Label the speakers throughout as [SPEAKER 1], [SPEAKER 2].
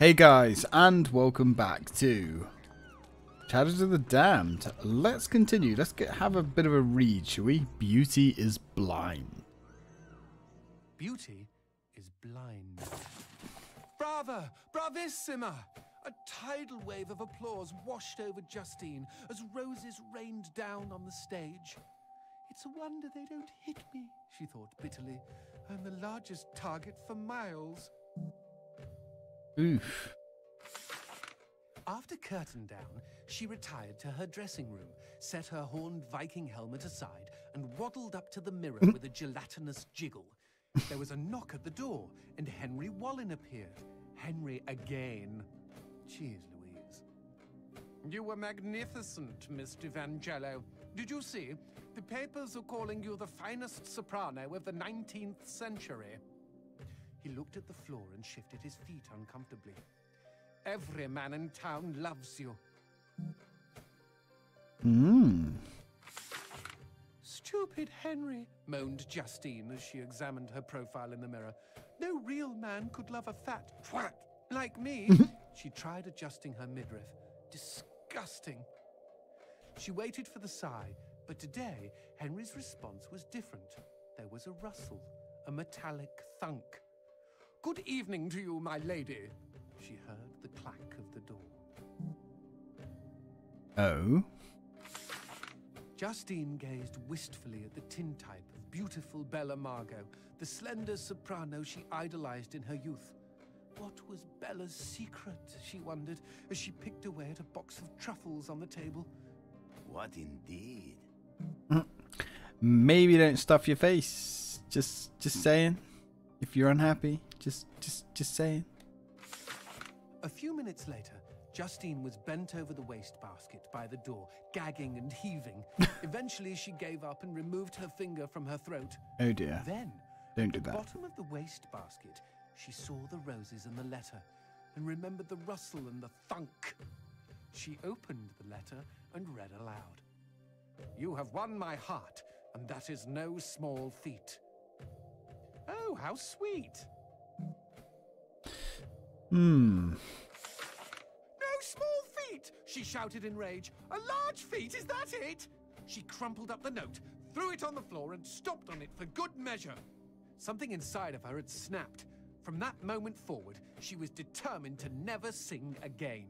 [SPEAKER 1] Hey guys, and welcome back to Shadows of the Damned. Let's continue. Let's get have a bit of a read, shall we? Beauty is blind.
[SPEAKER 2] Beauty is blind. Brava! Bravissima! A tidal wave of applause washed over Justine as roses rained down on the stage. It's a wonder they don't hit me, she thought bitterly. I'm the largest target for miles.
[SPEAKER 1] Oof.
[SPEAKER 2] After curtain down, she retired to her dressing room, set her horned Viking helmet aside, and waddled up to the mirror with a gelatinous jiggle. There was a knock at the door, and Henry Wallin appeared. Henry again. Cheers, Louise. You were magnificent, Miss D'Evangelo. Did you see? The papers are calling you the finest soprano of the 19th century. He looked at the floor and shifted his feet uncomfortably. Every man in town loves you.
[SPEAKER 1] Hmm.
[SPEAKER 2] Stupid Henry, moaned Justine as she examined her profile in the mirror. No real man could love a fat twat like me. she tried adjusting her midriff. Disgusting. She waited for the sigh, but today Henry's response was different. There was a rustle, a metallic thunk. Good evening to you, my lady. She heard the clack of the door.
[SPEAKER 1] Oh.
[SPEAKER 2] Justine gazed wistfully at the tintype of beautiful Bella Margot, the slender soprano she idolized in her youth. What was Bella's secret, she wondered, as she picked away at a box of truffles on the table.
[SPEAKER 3] What indeed? Mm.
[SPEAKER 1] Maybe don't stuff your face. Just just saying. If you're unhappy, just just just saying.
[SPEAKER 2] A few minutes later, Justine was bent over the wastebasket by the door, gagging and heaving. Eventually, she gave up and removed her finger from her throat.
[SPEAKER 1] Oh dear.
[SPEAKER 2] Then,
[SPEAKER 1] Don't do
[SPEAKER 2] at the
[SPEAKER 1] that.
[SPEAKER 2] bottom of the wastebasket, she saw the roses and the letter, and remembered the rustle and the thunk. She opened the letter and read aloud. You have won my heart, and that is no small feat. Oh, how sweet!
[SPEAKER 1] Hmm.
[SPEAKER 2] No small feat! She shouted in rage. A large feat, is that it? She crumpled up the note, threw it on the floor, and stomped on it for good measure. Something inside of her had snapped. From that moment forward, she was determined to never sing again.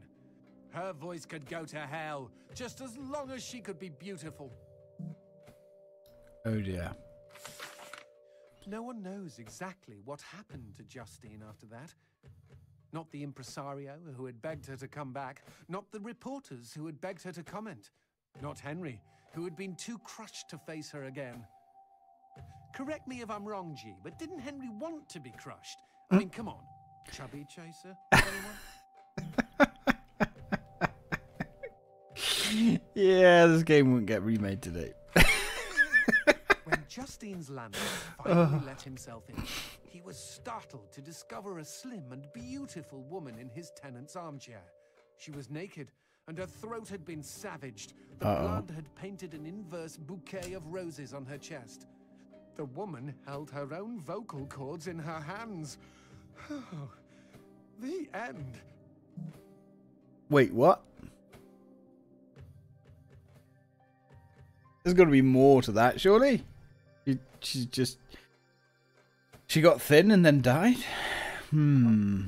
[SPEAKER 2] Her voice could go to hell, just as long as she could be beautiful.
[SPEAKER 1] Oh dear.
[SPEAKER 2] No one knows exactly what happened to Justine after that. Not the impresario who had begged her to come back, not the reporters who had begged her to comment, not Henry, who had been too crushed to face her again. Correct me if I'm wrong, G, but didn't Henry want to be crushed? I mean, come on. Chubby chaser?
[SPEAKER 1] Yeah, this game won't get remade today.
[SPEAKER 2] Justine's landlord finally let himself in, he was startled to discover a slim and beautiful woman in his tenant's armchair. She was naked, and her throat had been savaged. The
[SPEAKER 1] Uh-oh.
[SPEAKER 2] blood had painted an inverse bouquet of roses on her chest. The woman held her own vocal cords in her hands. the end.
[SPEAKER 1] Wait, what? There's got to be more to that, surely. She, just. She got thin and then died? Hmm.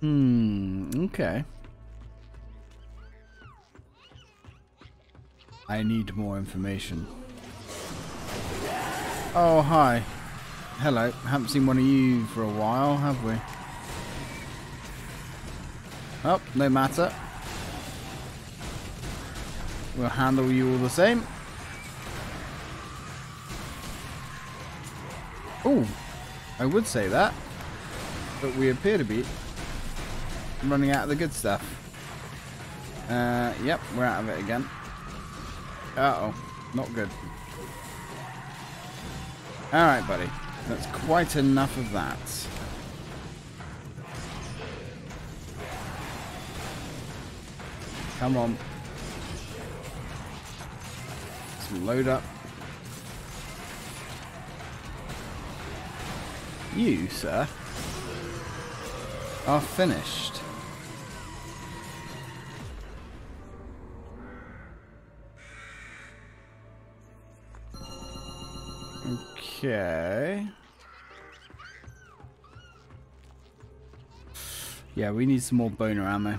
[SPEAKER 1] Hmm, okay. I need more information. Oh, hi. Hello. Haven't seen one of you for a while, have we? Oh, no matter. We'll handle you all the same. Oh, I would say that. But we appear to be running out of the good stuff. Uh, yep, we're out of it again. Uh-oh, not good. Alright, buddy. That's quite enough of that. Come on. Load up. You, sir. are finished. Okay. Yeah, we need some more boner ammo.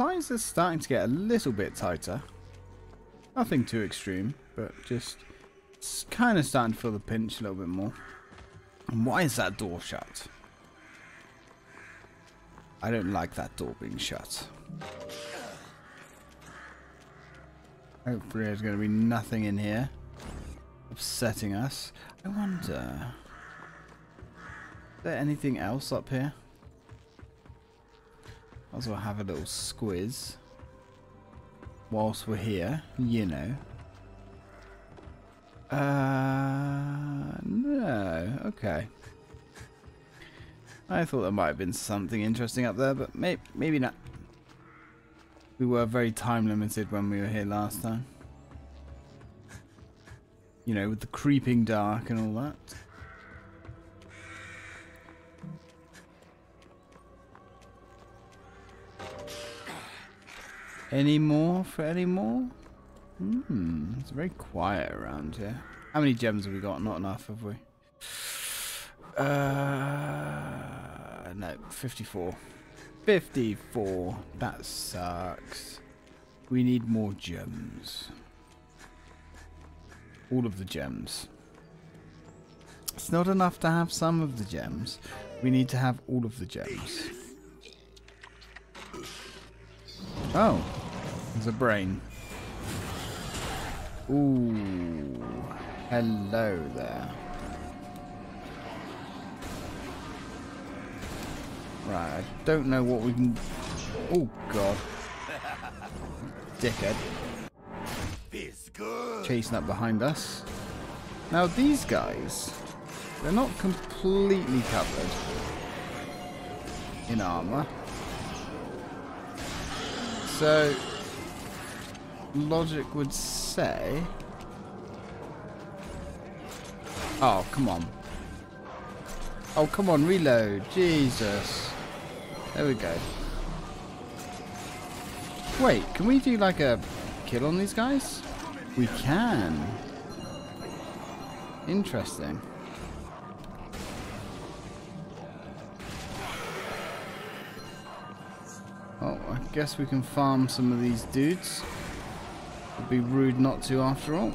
[SPEAKER 1] Supplies are starting to get a little bit tighter. Nothing too extreme, but just it's kind of starting to feel the pinch a little bit more. And why is that door shut? I don't like that door being shut. Hopefully there's going to be nothing in here upsetting us. I wonder... Is there anything else up here? As well have a little squiz. Whilst we're here, you know. Uh, no. Okay. I thought there might have been something interesting up there, but may maybe not. We were very time limited when we were here last time. You know, with the creeping dark and all that. Any more for any more? Hmm, it's very quiet around here. How many gems have we got? Not enough, have we? Uh, no, 54. 54. That sucks. We need more gems. All of the gems. It's not enough to have some of the gems. We need to have all of the gems. Oh, there's a brain. Ooh, hello there. Right, I don't know what we can... Oh, God. Dickhead. Chasing up behind us. Now, these guys, they're not completely covered in armor. So, logic would say... Oh, come on. Oh, come on, reload. Jesus. There we go. Wait, can we do like a kill on these guys? We can. Interesting. Oh, I guess we can farm some of these dudes. Be rude not to after all.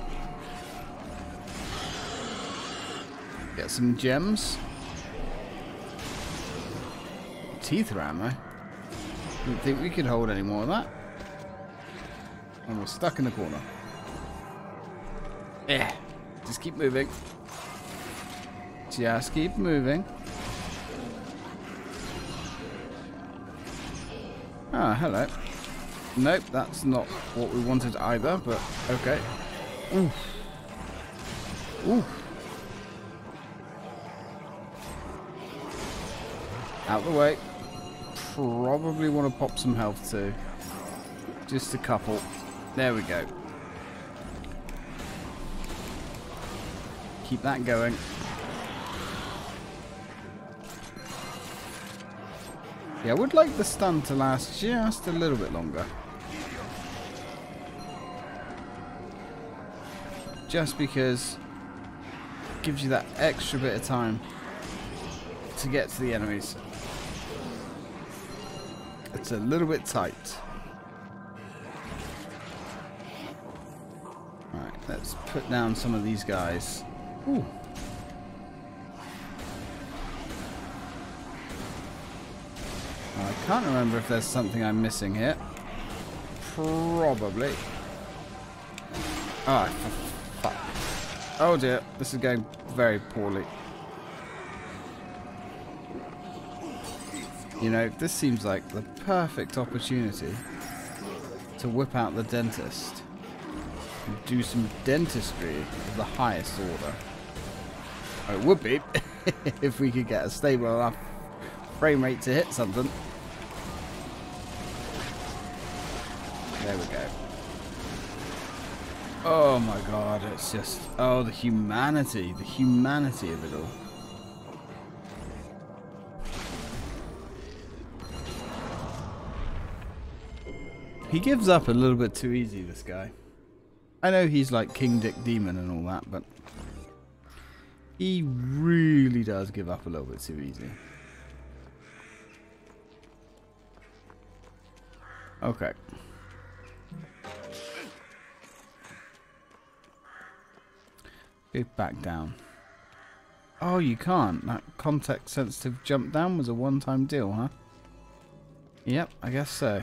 [SPEAKER 1] Get some gems. Teeth ammo. Didn't think we could hold any more of that. And we're stuck in the corner. Yeah. Just keep moving. Just keep moving. Ah, hello. Nope, that's not what we wanted either, but okay. Oof. Oof. Out the way. Probably want to pop some health too. Just a couple. There we go. Keep that going. Yeah, I would like the stun to last just a little bit longer. Just because it gives you that extra bit of time to get to the enemies. It's a little bit tight. Right, let's put down some of these guys. Ooh. I can't remember if there's something I'm missing here. Probably. Ah. Oh dear, this is going very poorly. You know, this seems like the perfect opportunity to whip out the dentist and do some dentistry of the highest order. It would be if we could get a stable enough frame rate to hit something. There we go. Oh my god, it's just... Oh, the humanity. The humanity of it all. He gives up a little bit too easy, this guy. I know he's like King Dick Demon and all that, but... He really does give up a little bit too easy. Okay. Go back down. Oh, you can't. That context sensitive jump down was a one time deal, huh? Yep, I guess so.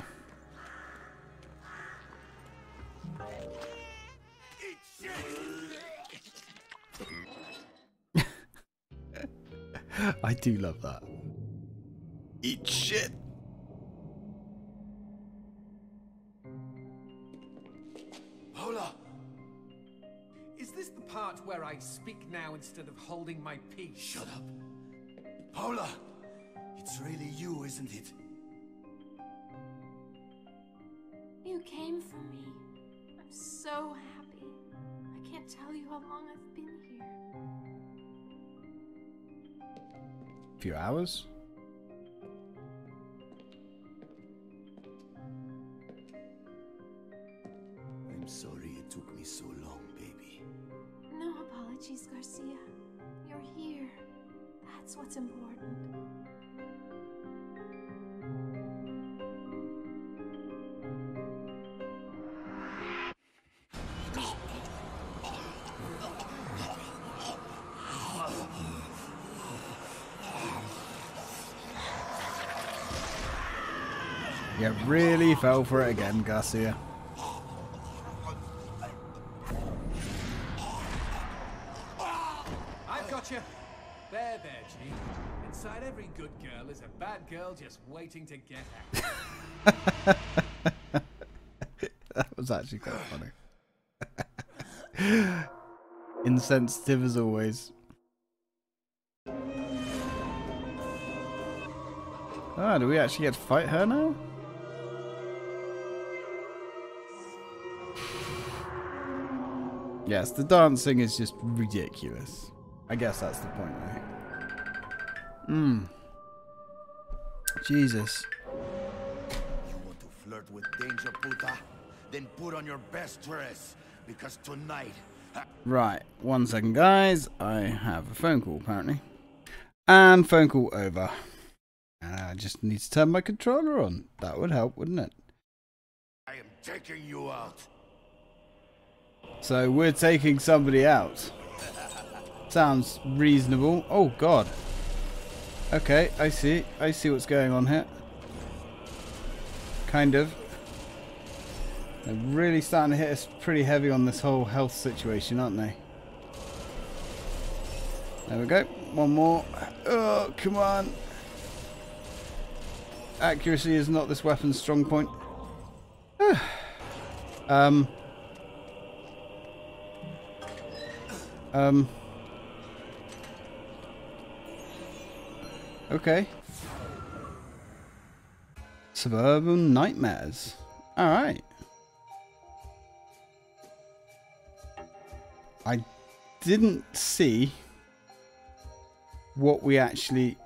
[SPEAKER 1] I do love that. Eat shit.
[SPEAKER 2] Is this the part where I speak now instead of holding my peace?
[SPEAKER 3] Shut up. Paula! It's really you, isn't it?
[SPEAKER 4] You came for me. I'm so happy. I can't tell you how long I've been here.
[SPEAKER 1] A few hours.
[SPEAKER 3] I'm sorry it took me so long, baby.
[SPEAKER 4] No apologies, Garcia. You're here. That's what's important.
[SPEAKER 1] You really fell for it again, Garcia.
[SPEAKER 2] Waiting to get at.
[SPEAKER 1] that was actually quite funny. Insensitive as always. Ah, do we actually get to fight her now? Yes, the dancing is just ridiculous. I guess that's the point, though. Hmm. Jesus.
[SPEAKER 3] You want to flirt with danger, puta? Then put on your best dress. Because tonight...
[SPEAKER 1] Right, one second, guys. I have a phone call, apparently. And phone call over. And I just need to turn my controller on. That would help, wouldn't it?
[SPEAKER 3] I am taking you out.
[SPEAKER 1] So we're taking somebody out. Sounds reasonable. Oh, God. Okay, I see. I see what's going on here. Kind of. They're really starting to hit us pretty heavy on this whole health situation, aren't they? There we go. One more. Oh, come on. Accuracy is not this weapon's strong point. um. Um. Okay. Suburban Nightmares. Alright. I didn't see what we actually...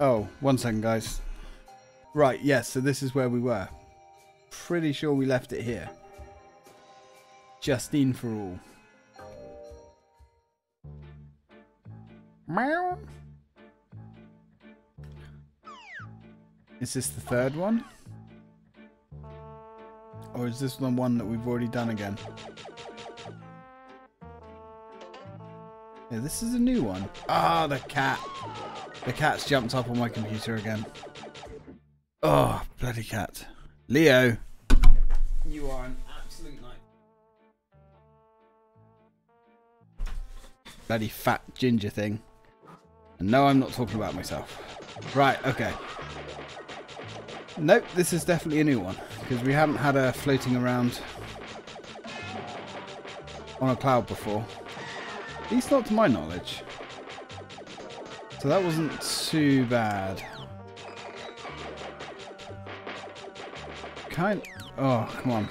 [SPEAKER 1] Oh, one second, guys. Right, yes, so this is where we were. Pretty sure we left it here. Justine for all. Meow. Is this the third one? Or is this the one that we've already done again? Yeah, this is a new one. Ah, the cat. The cat's jumped up on my computer again. Oh, bloody cat. Leo. You are an absolute night. Bloody fat ginger thing. And no, I'm not talking about myself. Right, okay. Nope, this is definitely a new one. Because we haven't had a floating around on a cloud before. At least not to my knowledge. So that wasn't too bad. Kind Oh, come on.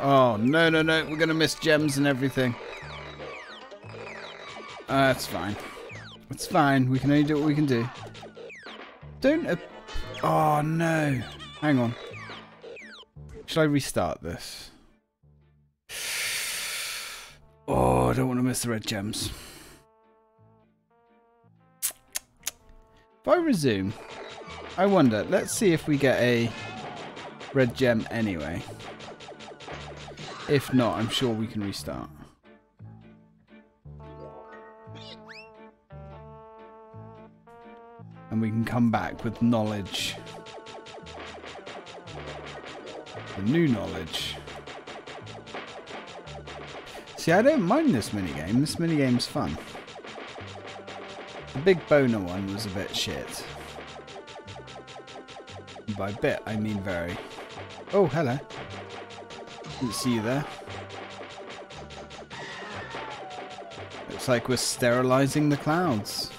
[SPEAKER 1] Oh, no, no, no. We're going to miss gems and everything. Uh, that's fine. It's fine. We can only do what we can do. don't... Oh, no. Hang on. Should I restart this? Oh, I don't want to miss the red gems. If I resume, I wonder, let's see if we get a red gem anyway. If not, I'm sure we can restart. And we can come back with knowledge. The new knowledge. See, I don't mind this minigame. This minigame's fun. The big boner one was a bit shit. And by bit, I mean very. Oh, hello. Didn't see you there. Looks like we're sterilizing the clouds.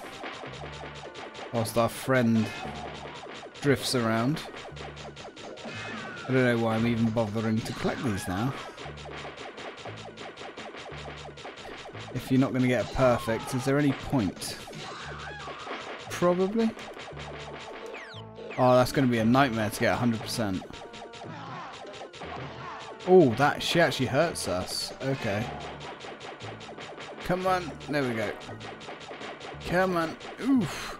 [SPEAKER 1] Whilst our friend drifts around. I don't know why I'm even bothering to collect these now. If you're not going to get a perfect, is there any point? Probably. Oh, that's going to be a nightmare to get 100%. Oh, that she actually hurts us. Okay. Come on. There we go. Come on. Oof.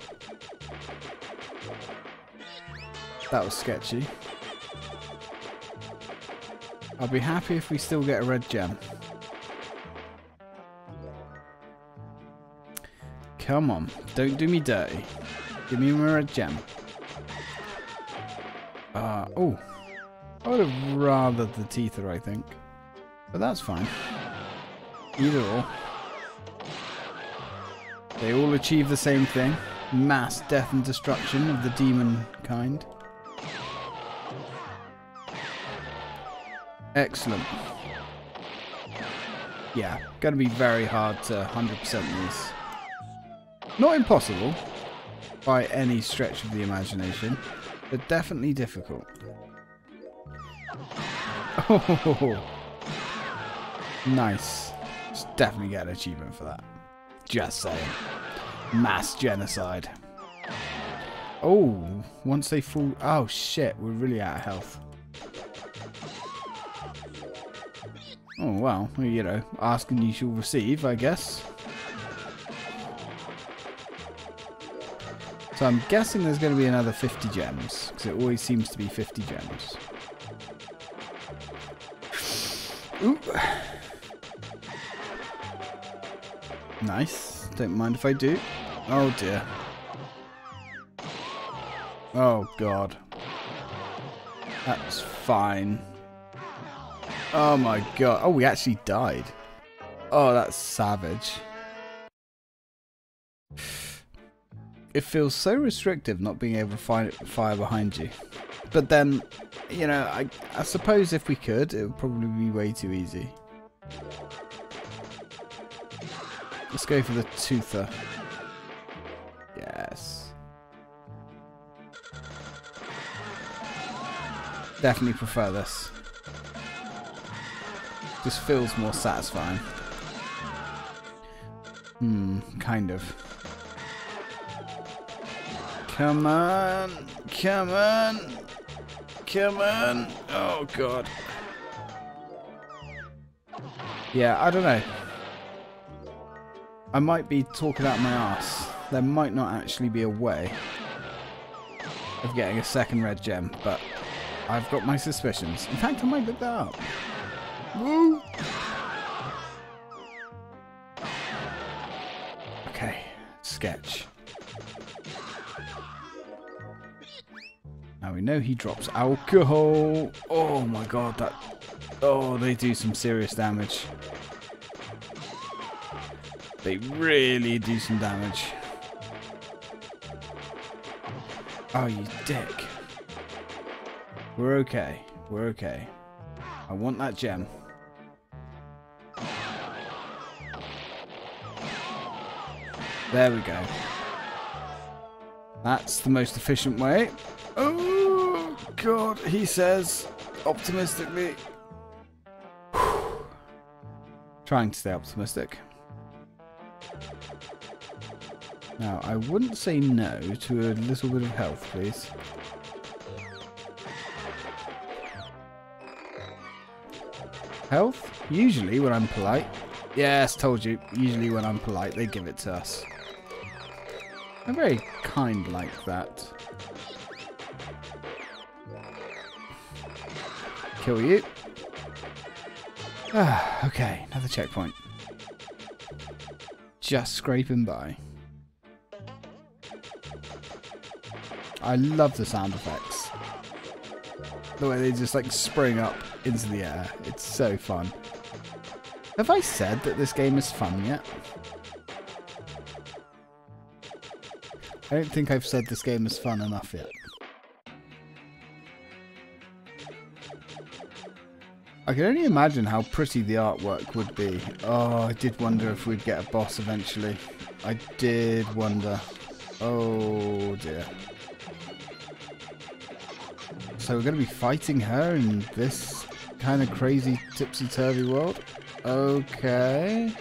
[SPEAKER 1] That was sketchy. I'll be happy if we still get a red gem. Come on. Don't do me dirty. Give me my red gem. Uh, oh. I would have rather the Teether, I think. But that's fine. Either or. They all achieve the same thing. Mass death and destruction of the demon kind. Excellent. Yeah, gonna be very hard to 100% this. Not impossible, by any stretch of the imagination, but definitely difficult. Oh, nice. Just definitely get an achievement for that. Just saying. Mass genocide. Oh, once they fall... Oh, shit. We're really out of health. Oh, well. You know, ask and you shall receive, I guess. So I'm guessing there's going to be another 50 gems. Because it always seems to be 50 gems. Ooh. Nice. Don't mind if I do. Oh dear. Oh god. That's fine. Oh my god. Oh, we actually died. Oh, that's savage. It feels so restrictive not being able to fire, fire behind you. But then, you know, I, I suppose if we could, it would probably be way too easy. Let's go for the Teether. Yes. Definitely prefer this. This feels more satisfying. Hmm, kind of. Come on! Come on! Come on! Oh god. Yeah, I don't know. I might be talking out my ass. There might not actually be a way of getting a second red gem, but I've got my suspicions. In fact, I might look that up. Woo! Okay, sketch. Now we know he drops alcohol. Oh my god, that... Oh, they do some serious damage. They really do some damage. Oh, you dick. We're okay. We're okay. I want that gem. There we go. That's the most efficient way. Oh, God, he says optimistically. Trying to stay optimistic. Now, I wouldn't say no to a little bit of health, please. Health? Usually when I'm polite. Yes, told you. Usually when I'm polite, they give it to us. I'm very kind like that. Kill you. Ah, okay, another checkpoint. Just scraping by. I love the sound effects. The way they just like spring up into the air. It's so fun. Have I said that this game is fun yet? I don't think I've said this game is fun enough yet. I can only imagine how pretty the artwork would be. Oh, I did wonder if we'd get a boss eventually. I did wonder. Oh dear. So we're going to be fighting her in this kind of crazy tipsy-turvy world? Okay.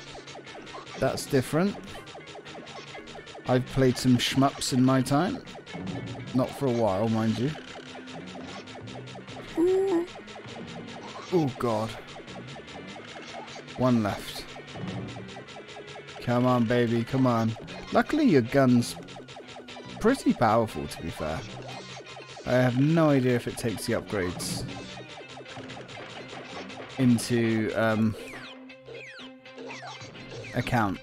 [SPEAKER 1] That's different. I've played some shmups in my time. Not for a while, mind you. Oh, God. One left. Come on, baby, come on. Luckily, your gun's pretty powerful, to be fair. I have no idea if it takes the upgrades into um, account.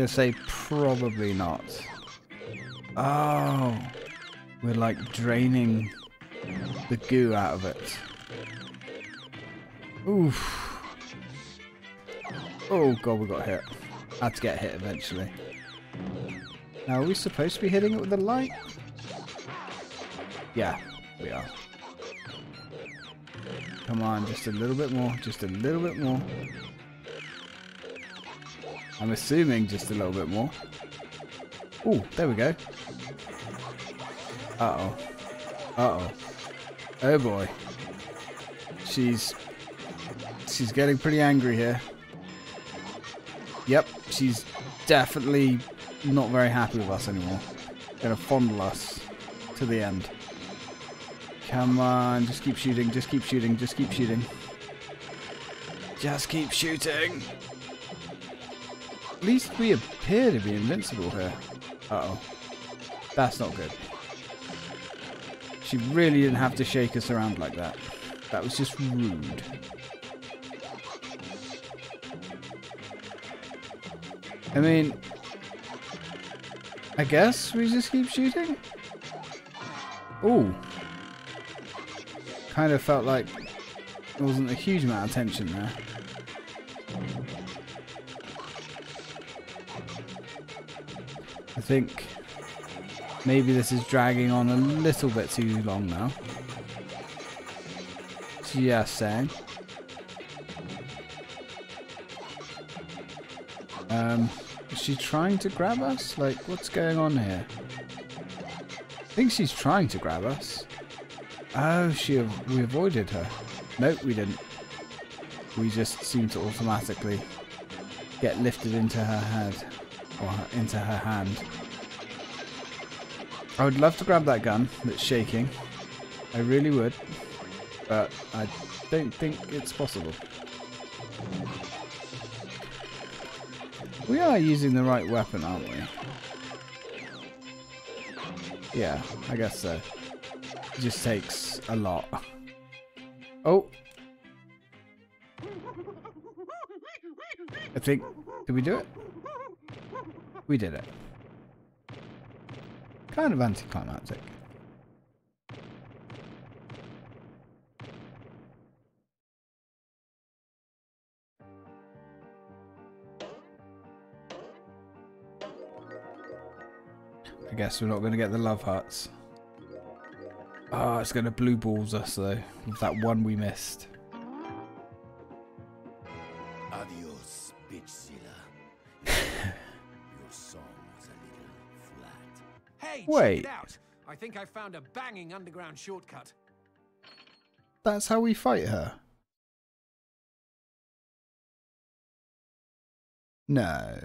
[SPEAKER 1] Gonna say probably not. Oh, we're like draining the goo out of it. Oof. Oh god, we got hit. Had to get hit eventually. Now, are we supposed to be hitting it with the light? Yeah, we are. Come on, just a little bit more, just a little bit more. I'm assuming just a little bit more. Oh, there we go. Uh-oh. Uh-oh. Oh boy. She's... She's getting pretty angry here. Yep, she's definitely not very happy with us anymore. Gonna fondle us to the end. Come on, just keep shooting, just keep shooting, just keep shooting. Just keep shooting! At least we appear to be invincible here. Uh-oh. That's not good. She really didn't have to shake us around like that. That was just rude. I mean... I guess we just keep shooting? Ooh. Kind of felt like there wasn't a huge amount of tension there. Think maybe this is dragging on a little bit too long now. Just saying. Um, is she trying to grab us? Like, what's going on here? I think she's trying to grab us. Oh, she we avoided her. Nope, we didn't. We just seemed to automatically get lifted into her head into her hand. I would love to grab that gun that's shaking. I really would. But I don't think it's possible. We are using the right weapon, aren't we? Yeah, I guess so. It just takes a lot. Oh! I think... Did we do it? We did it. Kind of anticlimactic. I guess we're not going to get the love hearts. Oh, it's going to blue balls us though, with that one we missed. Wait.
[SPEAKER 2] check it out. I think I found a banging underground shortcut.
[SPEAKER 1] That's how we fight her. No.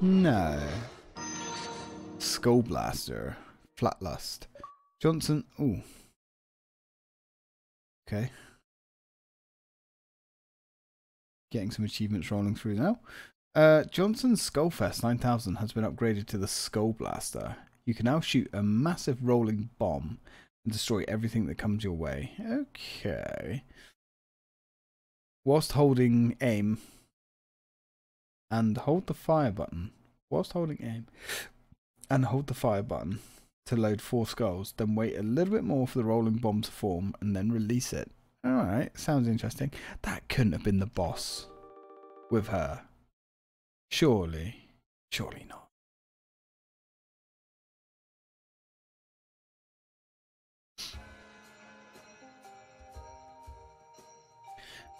[SPEAKER 1] No. Skull Blaster. Flatlust. Johnson. Ooh. Okay. Getting some achievements rolling through now. Uh, Johnson's Skullfest 9000 has been upgraded to the Skull Blaster. You can now shoot a massive rolling bomb and destroy everything that comes your way. Okay. Whilst holding aim and hold the fire button. Whilst holding aim and hold the fire button to load four skulls, then wait a little bit more for the rolling bomb to form and then release it. Alright, sounds interesting. That couldn't have been the boss with her. Surely. Surely not.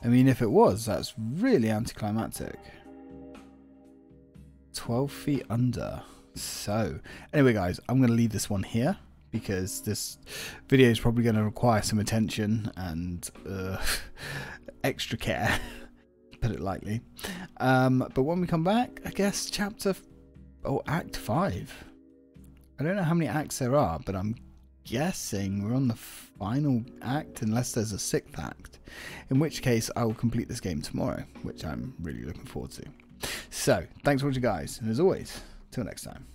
[SPEAKER 1] I mean, if it was, that's really anticlimactic. 12 feet under. So, anyway, guys, I'm going to leave this one here because this video is probably going to require some attention and uh, extra care, put it lightly. Um, but when we come back, I guess chapter or oh, act 5. I don't know how many acts there are, but I'm guessing we're on the final act unless there's a sixth act. In which case, I will complete this game tomorrow, which I'm really looking forward to. So, thanks for watching, guys, and as always, till next time.